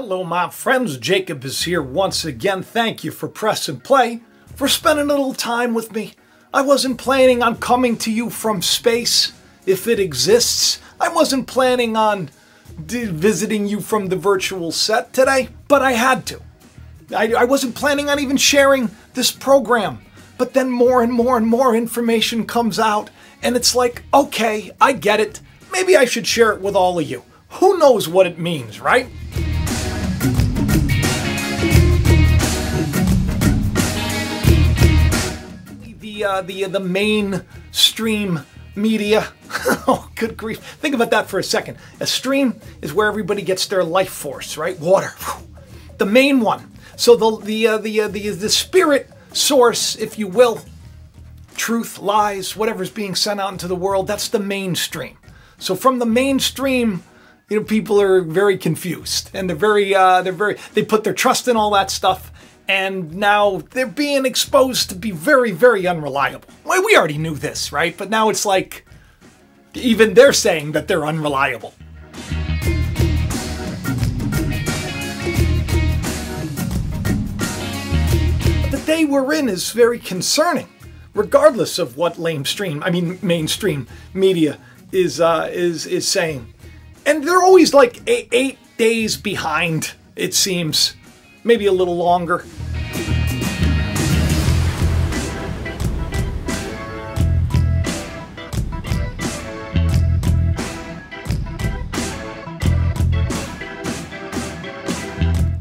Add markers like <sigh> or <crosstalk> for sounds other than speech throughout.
Hello, my friends. Jacob is here once again. Thank you for press and play, for spending a little time with me. I wasn't planning on coming to you from space, if it exists. I wasn't planning on visiting you from the virtual set today, but I had to. I, I wasn't planning on even sharing this program. But then more and more and more information comes out, and it's like, okay, I get it. Maybe I should share it with all of you. Who knows what it means, right? The uh, the the mainstream media. <laughs> oh, good grief! Think about that for a second. A stream is where everybody gets their life force, right? Water. The main one. So the the uh, the uh, the the spirit source, if you will, truth, lies, whatever's being sent out into the world, that's the mainstream. So from the mainstream, you know, people are very confused and they're very, uh, they're very, they put their trust in all that stuff. And now they're being exposed to be very, very unreliable. Well, we already knew this, right? But now it's like, even they're saying that they're unreliable. The day we're in is very concerning, regardless of what lamestream, I mean mainstream media is uh, is is saying, and they're always like eight, eight days behind. It seems, maybe a little longer.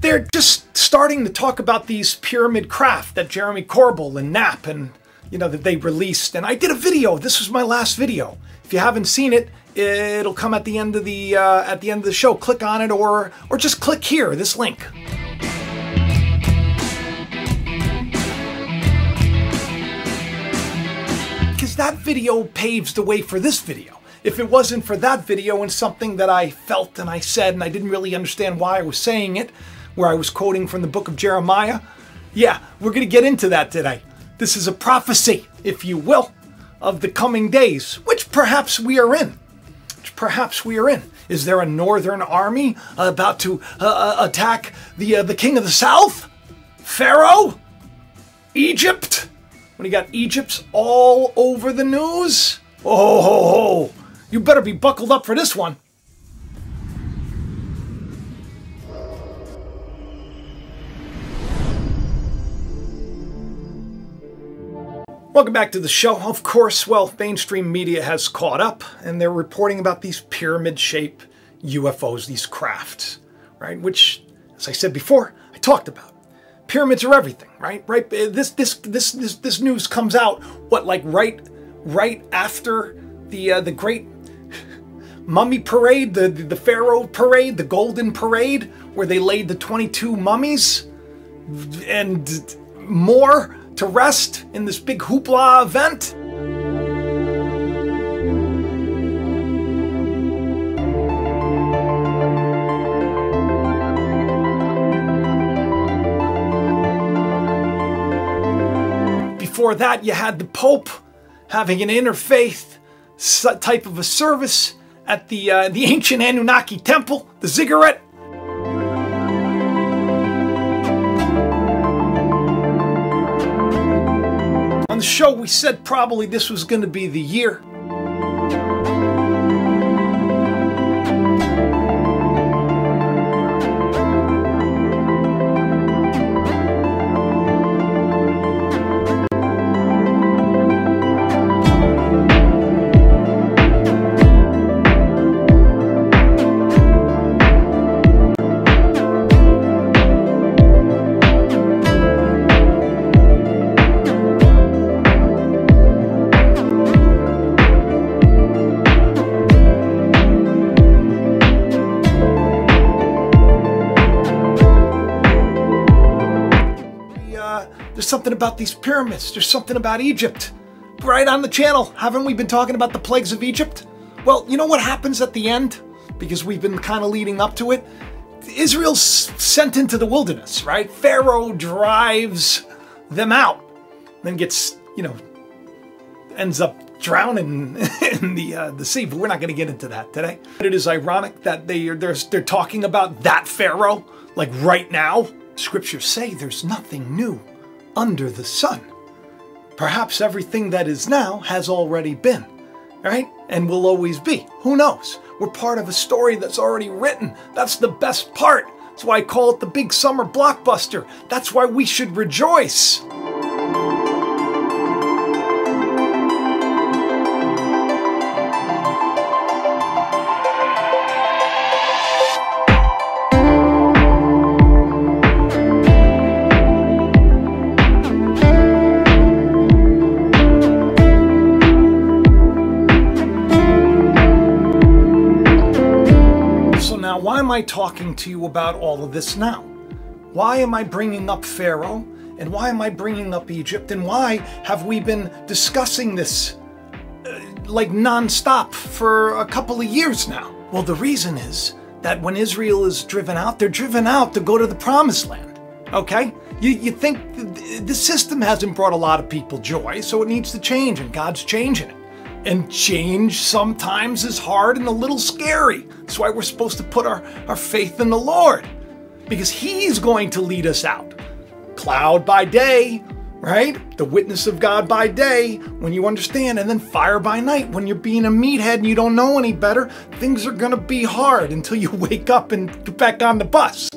they're just starting to talk about these pyramid craft that Jeremy Corbell and Knapp and you know that they released. And I did a video. This was my last video. If you haven't seen it, it'll come at the end of the uh, at the end of the show. Click on it or or just click here, this link. That video paves the way for this video. If it wasn't for that video and something that I felt and I said and I didn't really understand why I was saying it, where I was quoting from the book of Jeremiah, yeah, we're going to get into that today. This is a prophecy, if you will, of the coming days, which perhaps we are in. Which perhaps we are in. Is there a northern army about to uh, uh, attack the uh, the king of the south? Pharaoh? Egypt? When you got Egypt's all over the news? Oh, you better be buckled up for this one. Welcome back to the show. Of course, well, mainstream media has caught up and they're reporting about these pyramid shaped UFOs, these crafts, right? Which, as I said before, I talked about. Pyramids are everything, right? Right. This this this this this news comes out what like right right after the uh, the great <laughs> mummy parade, the the pharaoh parade, the golden parade, where they laid the 22 mummies and more to rest in this big hoopla event? Before that, you had the Pope having an interfaith type of a service at the uh, the ancient Anunnaki temple, the ziggurat. On the show, we said probably this was going to be the year. About these pyramids. There's something about Egypt. Right on the channel. Haven't we been talking about the plagues of Egypt? Well, you know what happens at the end? Because we've been kind of leading up to it. Israel's sent into the wilderness, right? Pharaoh drives them out, then gets, you know, ends up drowning <laughs> in the uh, the sea. But we're not going to get into that today. It is ironic that they are they're, they're talking about that Pharaoh like right now. Scriptures say there's nothing new under the sun. Perhaps everything that is now has already been, right? And will always be. Who knows? We're part of a story that's already written. That's the best part. That's why I call it the big summer blockbuster. That's why we should rejoice. I talking to you about all of this now? Why am I bringing up Pharaoh? And why am I bringing up Egypt? And why have we been discussing this uh, like nonstop for a couple of years now? Well, the reason is that when Israel is driven out, they're driven out to go to the promised land. Okay? You, you think the system hasn't brought a lot of people joy, so it needs to change, and God's changing it. And change sometimes is hard and a little scary. That's why we're supposed to put our, our faith in the Lord, because He's going to lead us out. Cloud by day, right? The witness of God by day, when you understand, and then fire by night. When you're being a meathead and you don't know any better, things are going to be hard until you <laughs> wake up and get back on the bus.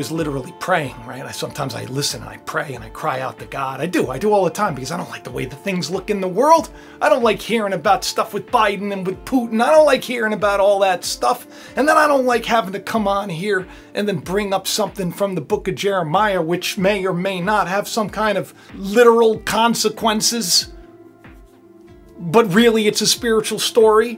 Was literally praying, right? I sometimes I listen and I pray and I cry out to God. I do. I do all the time because I don't like the way the things look in the world. I don't like hearing about stuff with Biden and with Putin. I don't like hearing about all that stuff. And then I don't like having to come on here and then bring up something from the book of Jeremiah which may or may not have some kind of literal consequences. But really it's a spiritual story.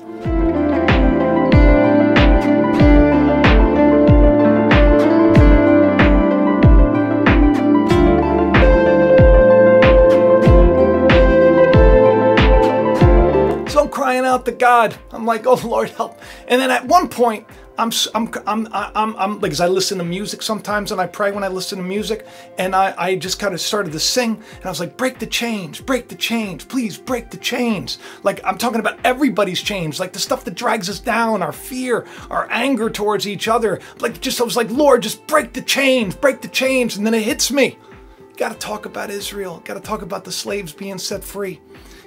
Out to God. I'm like, oh Lord, help. And then at one point, I'm, I'm, I'm, I'm, I'm like, as I listen to music sometimes and I pray when I listen to music and I, I just kind of started to sing and I was like, break the chains, break the chains, please break the chains. Like I'm talking about everybody's chains, like the stuff that drags us down, our fear, our anger towards each other. Like just, I was like, Lord, just break the chains, break the chains. And then it hits me. Got to talk about Israel. Got to talk about the slaves being set free.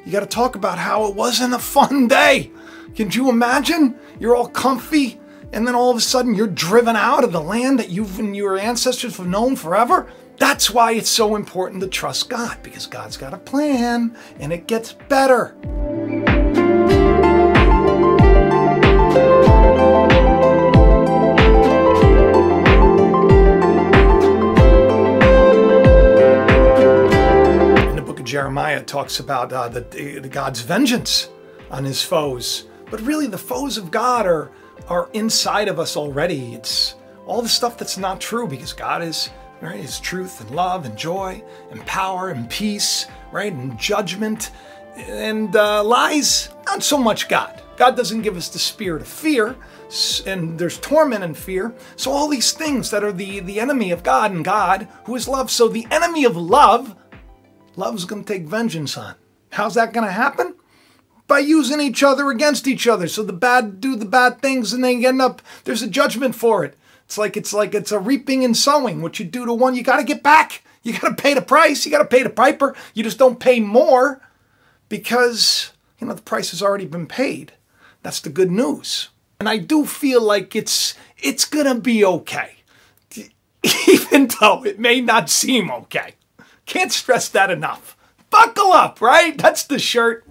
You got to talk about how it wasn't a fun day. Can you imagine? You're all comfy, and then all of a sudden you're driven out of the land that you've and your ancestors have known forever. That's why it's so important to trust God, because God's got a plan and it gets better. Jeremiah talks about uh, the, the, God's vengeance on his foes. But really, the foes of God are, are inside of us already. It's all the stuff that's not true because God is right, His truth and love and joy and power and peace, right, and judgment and uh, lies. Not so much God. God doesn't give us the spirit of fear, and there's torment and fear. So all these things that are the the enemy of God and God, who is love. So the enemy of love love's going to take vengeance on. How's that going to happen? By using each other against each other. So the bad do the bad things and they end up, there's a judgment for it. It's like it's like it's a reaping and sowing. What you do to one, you got to get back. You got to pay the price. You got to pay the piper. You just don't pay more because, you know, the price has already been paid. That's the good news. And I do feel like it's it's going to be okay. <laughs> Even though it may not seem okay. Can't stress that enough. Buckle up, right? That's the shirt.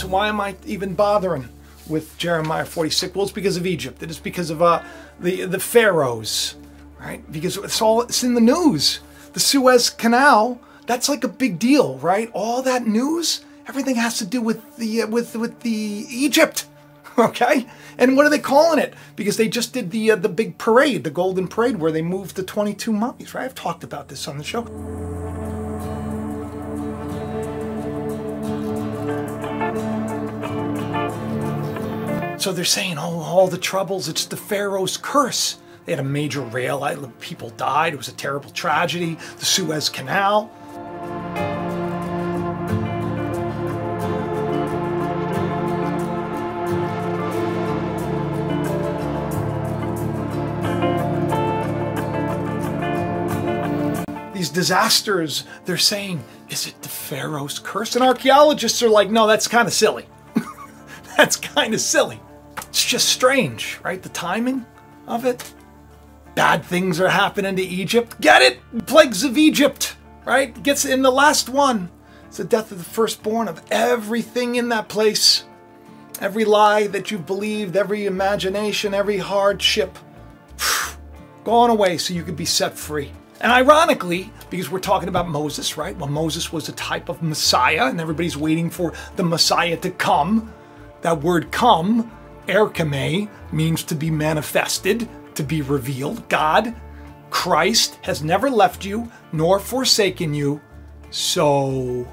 So why am I even bothering with Jeremiah 46? Well, it's because of Egypt. It is because of uh, the the pharaohs, right? Because it's all it's in the news. The Suez Canal. That's like a big deal, right? All that news, everything has to do with the uh, with with the Egypt. <laughs> Okay? And what are they calling it? Because they just did the uh, the big parade, the Golden Parade, where they moved the 22 mummies, right? I've talked about this on the show. So they're saying, oh, all the troubles, it's the Pharaoh's curse. They had a major rail, people died, it was a terrible tragedy, the Suez Canal. These disasters, they're saying, is it the Pharaoh's curse? And archaeologists are like, no, that's kind of silly. <laughs> that's kind of silly. It's just strange, right? The timing of it. Bad things are happening to Egypt. Get it? Plagues of Egypt, right? Gets in the last one. It's the death of the firstborn of everything in that place. Every lie that you've believed, every imagination, every hardship <sighs> gone away so you could be set free. And ironically, because we're talking about Moses, right? Well, Moses was a type of Messiah, and everybody's waiting for the Messiah to come. That word come erchomai means to be manifested, to be revealed. God, Christ, has never left you nor forsaken you. So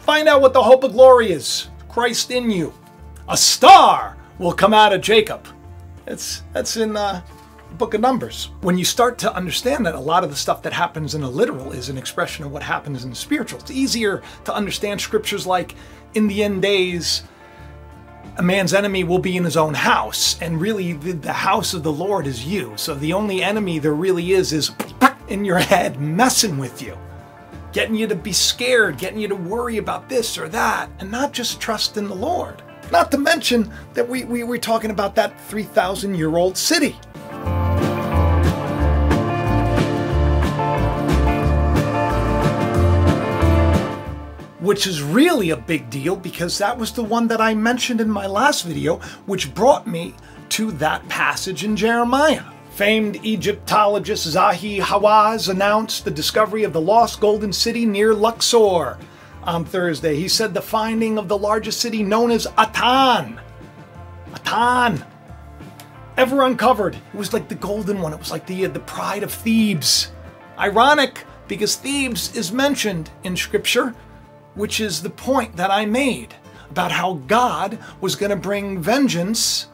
find out what the hope of glory is. Christ in you. A star will come out of Jacob. That's that's in uh, book of Numbers. When you start to understand that a lot of the stuff that happens in the literal is an expression of what happens in the spiritual, it's easier to understand scriptures like in the end days a man's enemy will be in his own house, and really the, the, house of the Lord is you. So the only enemy there really is is in your head messing with you, getting you to be scared, getting you to worry about this or that, and not just trust in the Lord. Not to mention that we, we were talking about that 3,000 year old city. Which is really a big deal because that was the one that I mentioned in my last video, which brought me to that passage in Jeremiah. Famed Egyptologist Zahi Hawass announced the discovery of the lost golden city near Luxor on Thursday. He said the finding of the largest city known as Aten. Aten. Ever uncovered. It was like the golden one. It was like the, uh, the pride of Thebes. Ironic because Thebes is mentioned in scripture which is the point that I made about how God was going to bring vengeance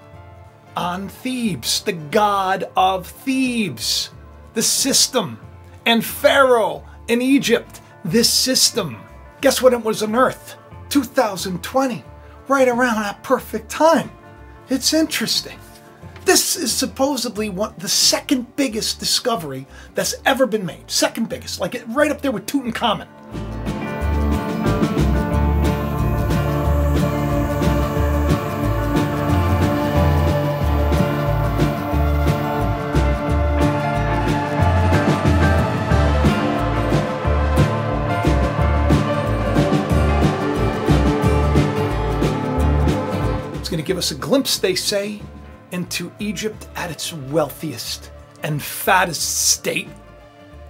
on Thebes, the god of Thebes, the system, and Pharaoh in Egypt, this system. Guess what it was unearthed? 2020, right around that perfect time. It's interesting. This is supposedly one the second biggest discovery that's ever been made. Second biggest, like right up there with Tutankhamun. To give us a glimpse, they say, into Egypt at its wealthiest and fattest state.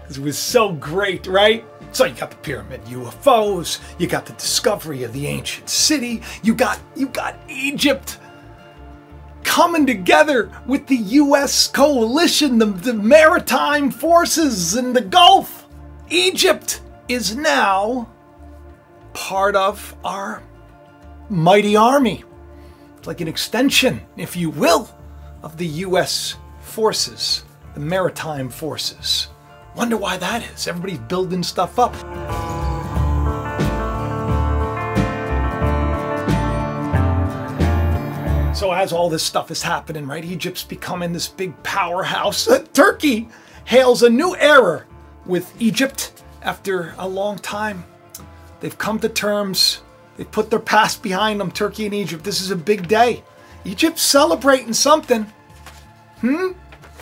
Because it was so great, right? So you got the pyramid UFOs, you got the discovery of the ancient city, you got you got Egypt coming together with the US coalition, the, the maritime forces in the Gulf. Egypt is now part of our mighty army like an extension, if you will, of the U.S. forces, the maritime forces. Wonder why that is. Everybody's building stuff up. So as all this stuff is happening, right, Egypt's becoming this big powerhouse. Uh, Turkey hails a new era with Egypt after a long time. They've come to terms they put their past behind them, Turkey and Egypt. This is a big day. Egypt's celebrating something. Hmm?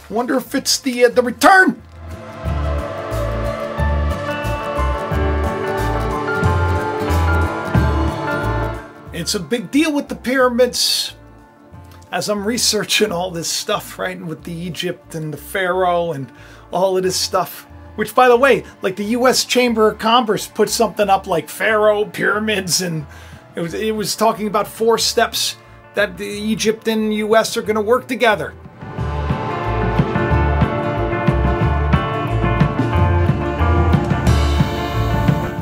Wonder if it's the uh, the return. It's a big deal with the pyramids. As I'm researching all this stuff, right, with the Egypt and the Pharaoh and all of this stuff, which, by the way, like the U.S. Chamber of Commerce put something up like Pharaoh pyramids, and it was it was talking about four steps that Egypt and U.S. are going to work together.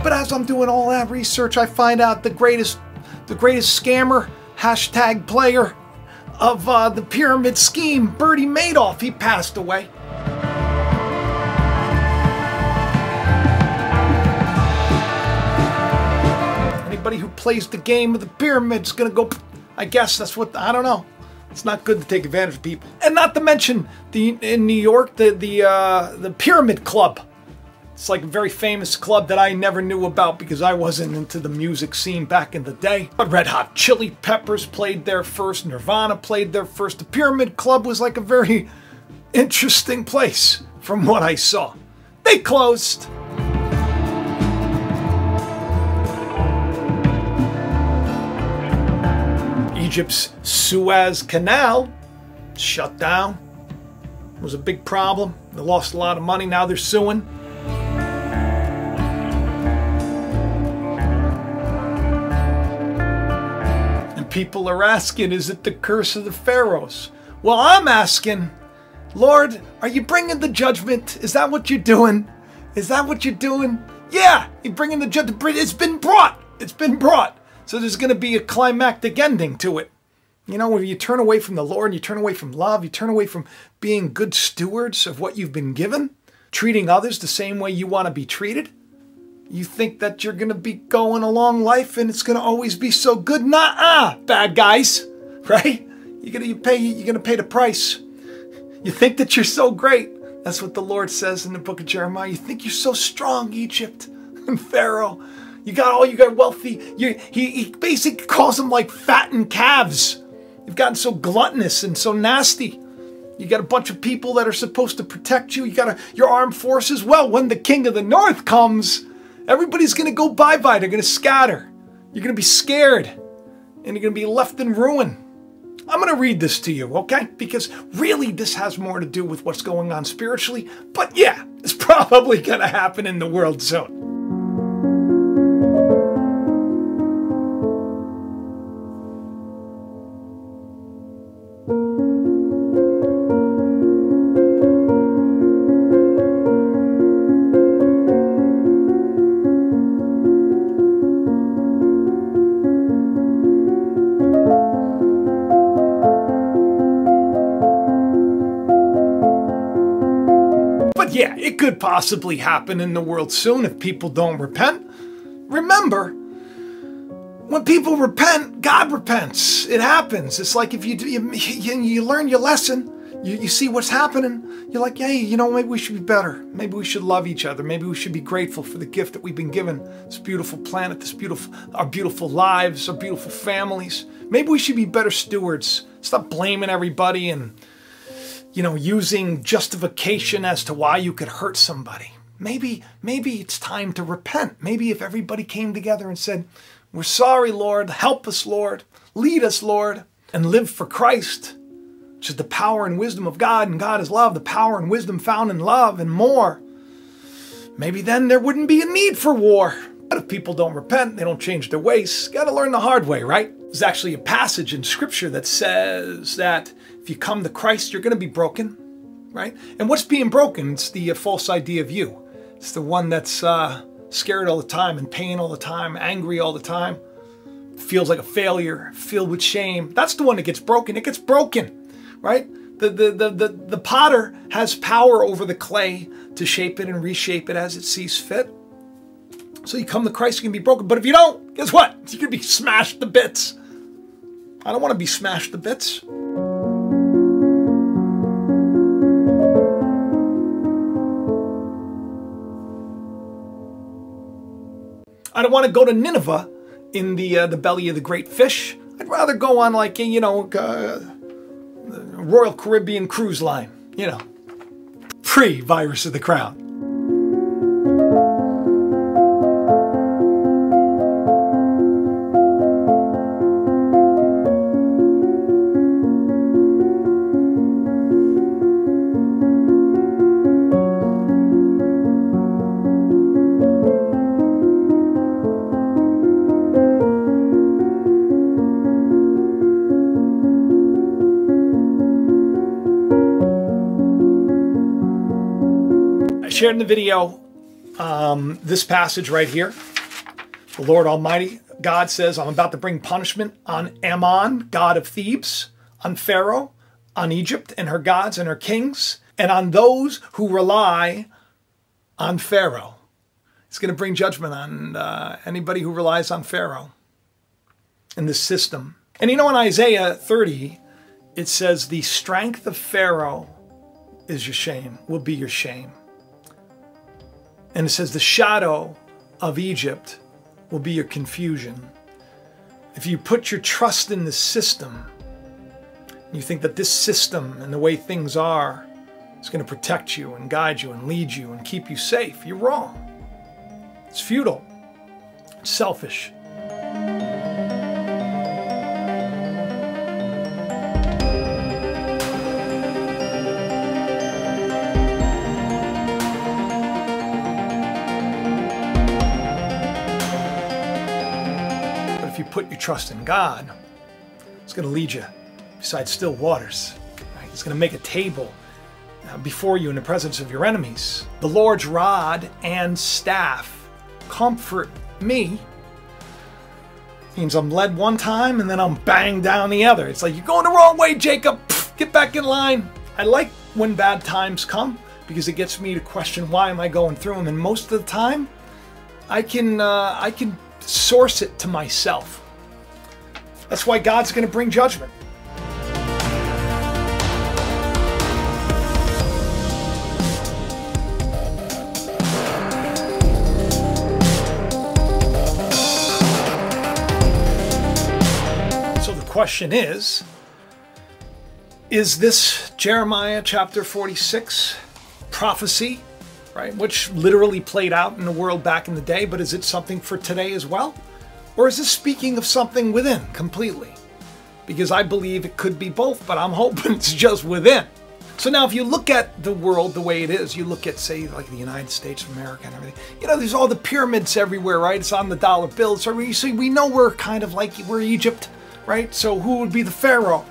But as I'm doing all that research, I find out the greatest, the greatest scammer, hashtag player of uh, the pyramid scheme, Bernie Madoff, he passed away. Anybody who plays the game of the pyramid is gonna go. I guess that's what I don't know. It's not good to take advantage of people, and not to mention the in New York the the uh, the Pyramid Club. It's like a very famous club that I never knew about because I wasn't into the music scene back in the day. But Red Hot Chili Peppers played there first, Nirvana played there first. The Pyramid Club was like a very interesting place from what I saw. They closed. Egypt's Suez Canal shut down. It was a big problem. They lost a lot of money. Now they're suing. And people are asking, is it the curse of the pharaohs? Well, I'm asking, Lord, are you bringing the judgment? Is that what you're doing? Is that what you're doing? Yeah, you're bringing the judgment. It's been brought. It's been brought. So there's going to be a climactic ending to it. You know, when you turn away from the Lord, you turn away from love, you turn away from being good stewards of what you've been given, treating others the same way you want to be treated you think that you're gonna be going along life and it's gonna always be so good. Nah, bad guys, <laughs> right? You're gonna you pay you're gonna pay the price. You think that you're so great. That's what the Lord says in the book of Jeremiah. You think you're so strong, Egypt and Pharaoh. You got all you got wealthy. You, he, he basically calls them like fattened calves. You've gotten so gluttonous and so nasty. You got a bunch of people that are supposed to protect you. You got a, your armed forces. Well, when the king of the north comes, Everybody's going to go bye bye. They're going to scatter. You're going to be scared and you're going to be left in ruin. I'm going to read this to you, okay? Because really, this has more to do with what's going on spiritually. But yeah, it's <laughs> probably going to happen in the world soon. Yeah, it could possibly happen in the world soon if people don't repent. Remember, when people repent, God repents. It happens. It's like if you do, you, you learn your lesson, you, you see what's happening, you're like, hey, you know, maybe we should be better. Maybe we should love each other. Maybe we should be grateful for the gift that we've been given. This beautiful planet, this beautiful, our beautiful lives, our beautiful families. Maybe we should be better stewards. Stop blaming everybody and you know, using justification as to why you could hurt somebody. Maybe, maybe it's time to repent. Maybe if everybody came together and said, We're sorry, Lord, help us, Lord, lead us, Lord, and live for Christ, which is the power and wisdom of God, and God is love, the power and wisdom found in love, and more. Maybe then there wouldn't be a need for war. But if people don't repent, they don't change their ways, gotta learn the hard way, right? There's actually a passage in Scripture that says that if you come to Christ, you're going to be broken, right? And what's being broken? It's the uh, false idea of you. It's the one that's uh, scared all the time, in pain all the time, angry all the time, feels like a failure, filled with shame. That's the one that gets broken. It gets broken, right? The, the, the, the, the potter has power over the clay to shape it and reshape it as it sees fit. So you come to Christ, you can be broken. But if you don't, guess what? You can be smashed to bits. I don't want to be smashed to bits. I don't want to go to Nineveh in the uh, the belly of the great fish. I'd rather go on like you know uh, Royal Caribbean cruise line, you know, pre Virus of the Crown. Shared in the video um, this passage right here. The Lord Almighty, God says, I'm about to bring punishment on Ammon, god of Thebes, on Pharaoh, on Egypt and her gods and her kings, and on those who rely on Pharaoh. It's going to bring judgment on uh, anybody who relies on Pharaoh in this system. And you know, in Isaiah 30, it says, The strength of Pharaoh is your shame, will be your shame. And it says, The shadow of Egypt will be your confusion. If you put your trust in the system, you think that this system and the way things are is going to protect you and guide you and lead you and keep you safe, you're wrong. It's futile. It's selfish. Trust in God, it's going to lead you beside still waters. Right? He's going to make a table uh, before you in the presence of your enemies. The Lord's rod and staff comfort me means I'm led one time and then I'm banged down the other. It's like, you're going the wrong way, Jacob. Get back in line. I like when bad times come because it gets me to question why am I going through them. And most of the time, I can uh, I can source it to myself. That's why God's going to bring judgment. So the question is Is this Jeremiah chapter 46 prophecy, right, which literally played out in the world back in the day, but is it something for today as well? Or is this speaking of something within completely? Because I believe it could be both, but I'm <laughs> hoping it's just within. So now, if you look at the world the way it is, you look at, say, like the United States of America and everything, you know, there's all the pyramids everywhere, right? It's on the dollar bill. So we, see, we know we're kind of like, we're Egypt right? So who would be the pharaoh?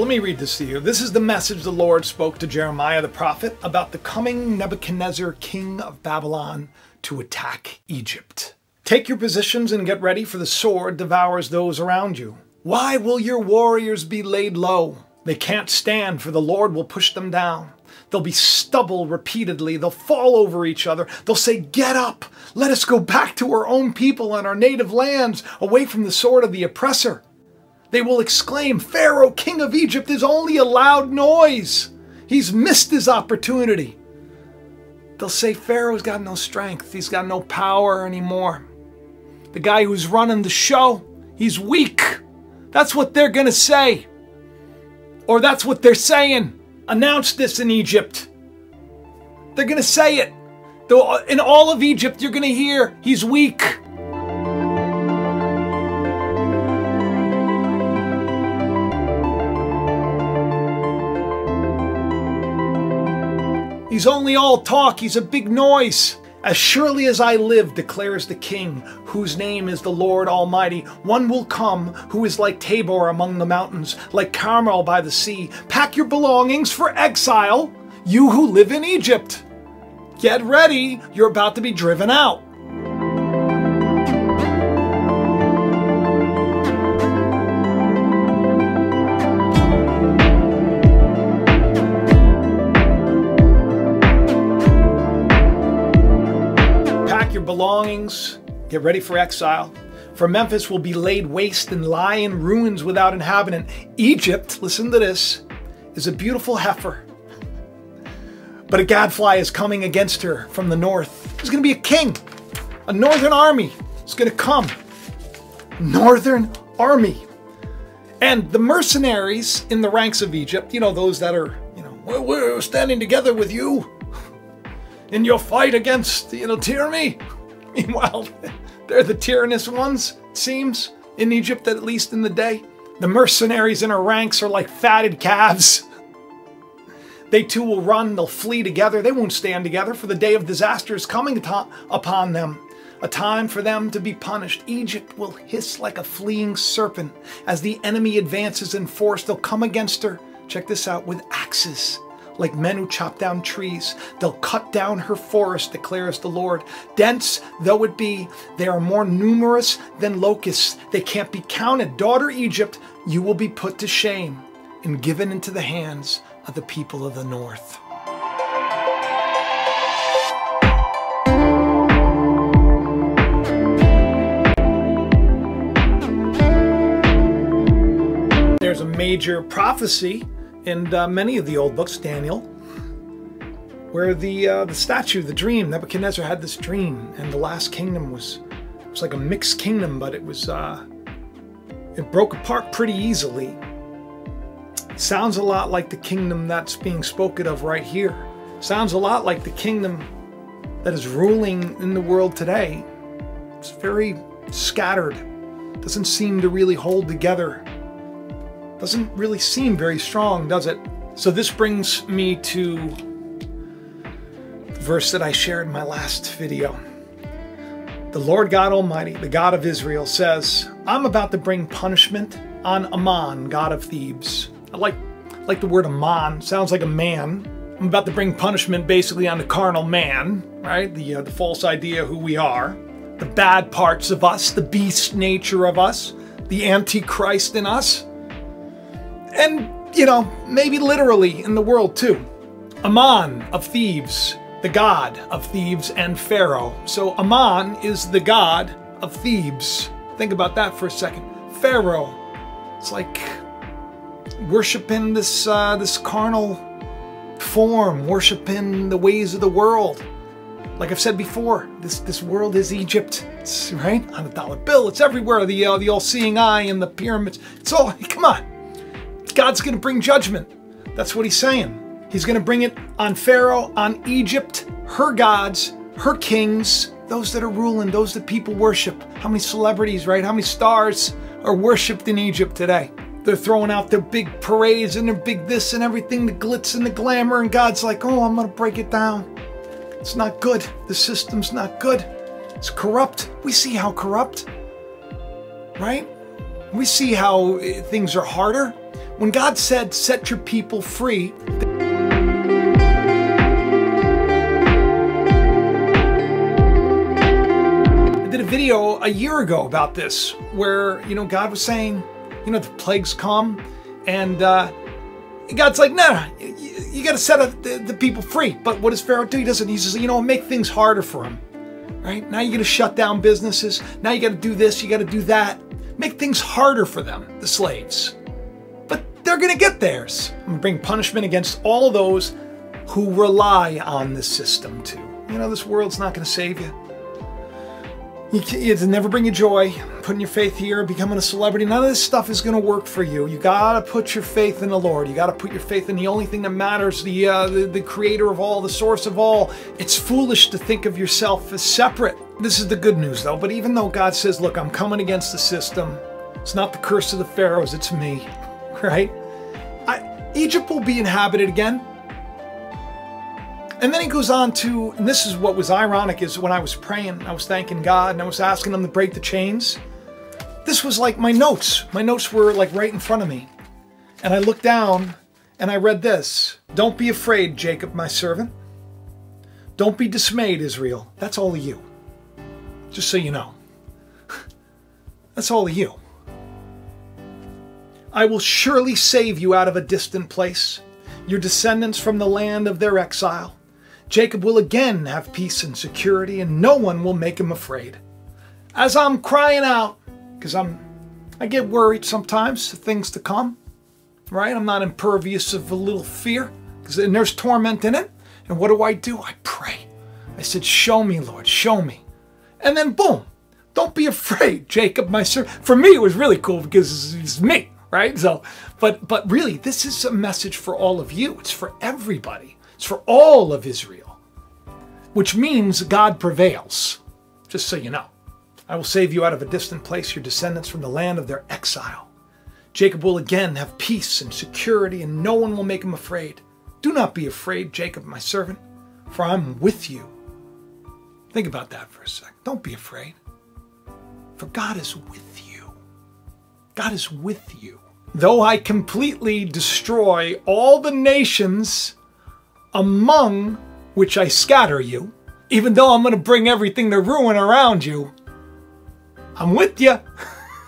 Let me read this to you. This is the message the Lord spoke to Jeremiah the prophet about the coming Nebuchadnezzar, king of Babylon, to attack Egypt. Take your positions and get ready, for the sword devours those around you. Why will your warriors be laid low? They can't stand, for the Lord will push them down. They'll be stubble repeatedly. They'll fall over each other. They'll say, Get up! Let us go back to our own people and our native lands, away from the sword of the oppressor. They will exclaim, Pharaoh, king of Egypt, is only a loud noise. He's missed his opportunity. They'll say, Pharaoh's got no strength. He's got no power anymore. The guy who's running the show, he's weak. That's what they're going to say. Or that's what they're saying. Announce this in Egypt. They're going to say it. Uh, in all of Egypt, you're going to hear, he's weak. He's only all talk, he's a big noise. As surely as I live, declares the King, whose name is the Lord Almighty, one will come who is like Tabor among the mountains, like Carmel by the sea. Pack your belongings for exile, you who live in Egypt. Get ready, you're about to be driven out. Belongings, get ready for exile. For Memphis will be laid waste and lie in ruins without inhabitant. Egypt, listen to this, is a beautiful heifer. But a gadfly is coming against her from the north. There's going to be a king, a northern army. is going to come. Northern army. And the mercenaries in the ranks of Egypt, you know, those that are, you know, we're standing together with you in your fight against, the, you know, tyranny. <laughs> Meanwhile, they're the tyrannous ones, it seems, in Egypt, at least in the day. The mercenaries in her ranks are like fatted calves. <laughs> They too will run, they'll flee together, they won't stand together, for the day of disaster is coming upon them. A time for them to be punished. Egypt will hiss like a fleeing serpent. As the enemy advances in force, they'll come against her. Check this out with axes like men who chop down trees. They'll cut down her forest, declares the Lord. Dense though it be, they are more numerous than locusts. They can't be counted. Daughter Egypt, you will be put to shame and given into the hands of the people of the north. There's a major prophecy in uh, many of the old books, Daniel, where the uh, the statue, the dream, Nebuchadnezzar had this dream, and the last kingdom was was like a mixed kingdom, but it was uh, it broke apart pretty easily. Sounds a lot like the kingdom that's being spoken of right here. Sounds a lot like the kingdom that is ruling in the world today. It's very scattered. Doesn't seem to really hold together doesn't really seem very strong, does it? So this brings me to the verse that I shared in my last video. The Lord God Almighty, the God of Israel, says, I'm about to bring punishment on Ammon, god of Thebes. I like, like the word Ammon, sounds like a man. I'm about to bring punishment basically on the carnal man, right? The, uh, the false idea who we are, the bad parts of us, the beast nature of us, the antichrist in us and, you know, maybe literally in the world too. Ammon of Thebes, the god of Thebes and Pharaoh. So Ammon is the god of Thebes. Think about that for a second. Pharaoh. It's like worshiping this uh, this carnal form, worshiping the ways of the world. Like I've said before, this this world is Egypt, it's, right? On a dollar bill, it's everywhere. The uh, the all-seeing eye and the pyramids. It's all. <laughs> Come on, God's going to bring judgment. That's what he's saying. He's going to bring it on Pharaoh, on Egypt, her gods, her kings, those that are ruling, those that people worship. How many celebrities, right? How many stars are worshiped in Egypt today? They're throwing out their big parades and their big this and everything, the glitz and the glamour, and God's like, oh, I'm going to break it down. It's not good. The system's not good. It's corrupt. We see how corrupt, right? We see how eh, things are harder. When God said, set your people free, I did a video a year ago about this where, you know, God was saying, you know, the plagues come and uh, God's like, no, no you, you got to set the, the, people free. But what does Pharaoh do? He doesn't. He says, you know, make things harder for him. Right? Now you're going to shut down businesses. Now you got to do this. You got to do that. Make things harder for them, the slaves they're to get theirs. and bring punishment against all those who rely on this system too. You know, this world's not to save you. You It'll never bring you joy. Putting your faith here, becoming a celebrity, none of this stuff is going to work for you. You got to put your faith in the Lord. You got to put your faith in the only thing that matters, the, uh, the the creator of all, the source of all. It's foolish to think of yourself as separate. This is the good news though. But even though God says, look, I'm coming against the system, it's not the curse of the pharaohs, it's me, <laughs> right? I, Egypt will be inhabited again. And then he goes on to, and this is what was ironic is when I was praying, I was thanking God and I was asking him to break the chains. This was like my notes. My notes were like right in front of me. And I looked down and I read this. Don't be afraid, Jacob, my servant. Don't be dismayed, Israel. That's all of you. Just so you know. <laughs> That's all of you. I will surely save you out of a distant place, your descendants from the land of their exile. Jacob will again have peace and security, and no one will make him afraid. As I'm crying out, because I'm I get worried sometimes things to come, right? I'm not impervious of a little fear, because there's torment in it. And what do I do? I pray. I said, Show me, Lord, show me. And then boom, Don't be afraid, Jacob, my servant. For me, it was really cool because it's me, right? So, but but really, this is a message for all of you. It's for everybody. It's for all of Israel, which means God prevails. Just so you know, I will save you out of a distant place, your descendants from the land of their exile. Jacob will again have peace and security, and no one will make him afraid. Do not be afraid, Jacob, my servant, for I'm with you. Think about that for a second. Don't be afraid, for God is with you. God is with you. Though I completely destroy all the nations among which I scatter you, even though I'm going to bring everything to ruin around you, I'm with you.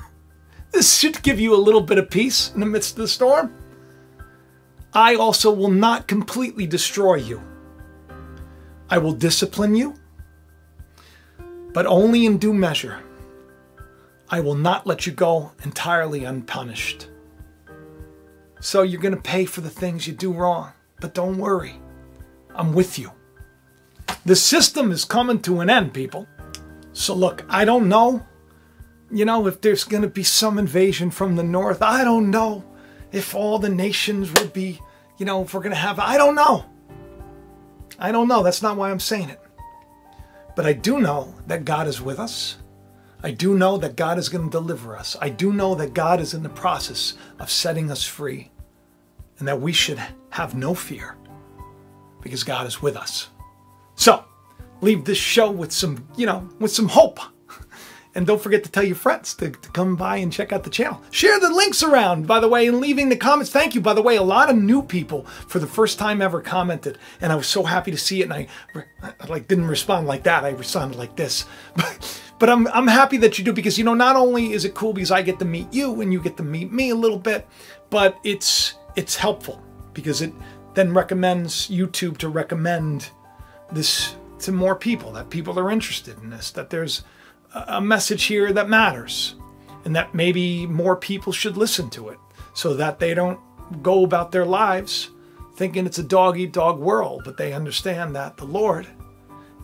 <laughs> this should give you a little bit of peace in the midst of the storm. I also will not completely destroy you. I will discipline you, but only in due measure. I will not let you go entirely unpunished. So you're going to pay for the things you do wrong, but don't worry. I'm with you. The system is coming to an end, people. So look, I don't know, you know, if there's going to be some invasion from the north. I don't know if all the nations would be, you know, if we're going to have, I don't know. I don't know. That's not why I'm saying it. But I do know that God is with us. I do know that God is going to deliver us. I do know that God is in the process of setting us free and that we should have no fear because God is with us. So, leave this show with some, you know, with some hope. <laughs> And don't forget to tell your friends to, to, come by and check out the channel. Share the links around, by the way, and leaving the comments. Thank you, by the way. A lot of new people for the first time ever commented, and I was so happy to see it. And I, I like didn't respond like that. I responded like this. <laughs> but I'm I'm happy that you do because you know not only is it cool because I get to meet you and you get to meet me a little bit, but it's it's helpful because it then recommends YouTube to recommend this to more people that people are interested in this that there's a message here that matters and that maybe more people should listen to it so that they don't go about their lives thinking it's a dog eat dog world, but they understand that the Lord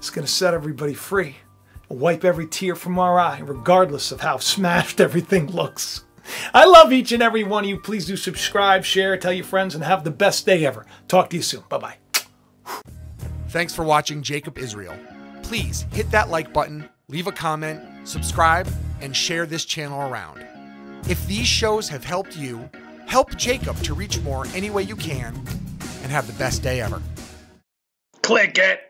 is going to set everybody free, wipe every tear from our eye, regardless of how smashed <laughs> everything looks. I love each and every one of you. Please do subscribe, share, tell your friends, and have the best day ever. Talk to you soon. Bye bye. Thanks for watching Jacob Israel. Please hit that like button leave a comment, subscribe, and share this channel around. If these shows have helped you, help Jacob to reach more any way you can, and have the best day ever. Click it.